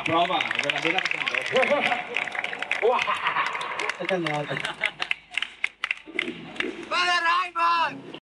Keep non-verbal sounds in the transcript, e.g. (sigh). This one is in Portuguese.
Dai prova, a verdadeira prova. (laughs)